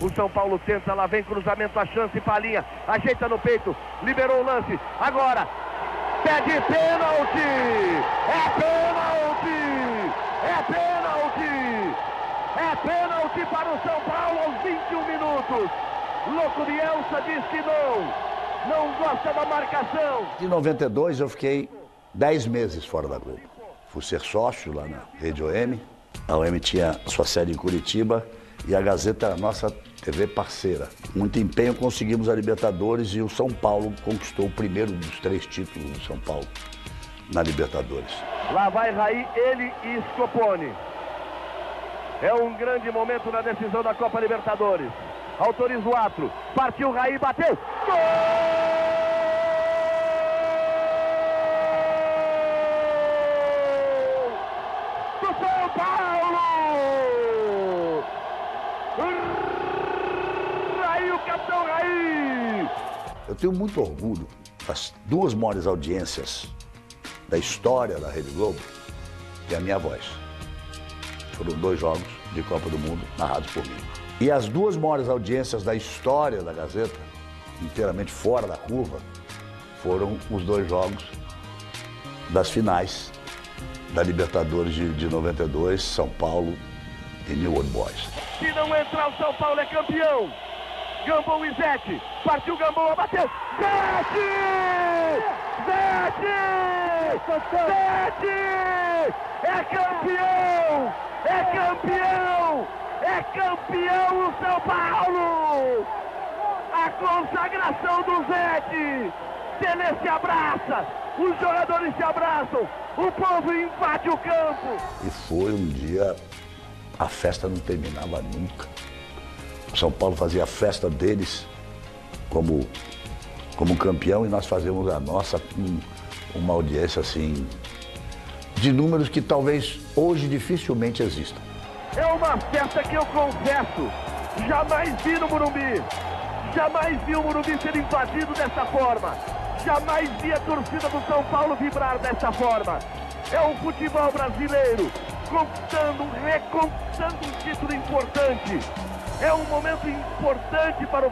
O São Paulo tenta, lá vem cruzamento, a chance, Palinha, ajeita no peito, liberou o lance. Agora, pede pênalti! É pênalti! É pênalti! É pênalti para o São Paulo aos 21 minutos. Louco Bielsa diz que não. Não gosta da marcação. Em 92 eu fiquei 10 meses fora da Globo. Fui ser sócio lá na Rede OM. A OM tinha sua sede em Curitiba e a Gazeta era a nossa TV parceira. Muito empenho conseguimos a Libertadores e o São Paulo conquistou o primeiro dos três títulos do São Paulo na Libertadores. Lá vai Raí, ele e Scopone. É um grande momento na decisão da Copa Libertadores. Autoriza o ato. Partiu Raí, bateu. Gol! Do São Paulo! Raí, o capitão Raí! Eu tenho muito orgulho das duas maiores audiências da história da Rede Globo e a minha voz. Foram dois jogos de Copa do Mundo narrados por mim. E as duas maiores audiências da história da Gazeta, inteiramente fora da curva, foram os dois jogos das finais da Libertadores de, de 92, São Paulo e New Old Boys. Se não entrar o São Paulo é campeão. Gambou e Zete. Partiu Gambou, bateu. Zete! Zete! Zete! É campeão! É campeão! É campeão o São Paulo! A consagração do Zete! Tele se abraça! Os jogadores se abraçam! O povo invade o campo! E foi um dia, a festa não terminava nunca. São Paulo fazia a festa deles como, como campeão e nós fazemos a nossa com uma audiência assim de números que talvez hoje dificilmente existam. É uma festa que eu confesso, jamais vi no Morumbi. Jamais vi o Morumbi ser invadido dessa forma. Jamais vi a torcida do São Paulo vibrar dessa forma. É o futebol brasileiro conquistando, reconquistando título importante. É um momento importante para o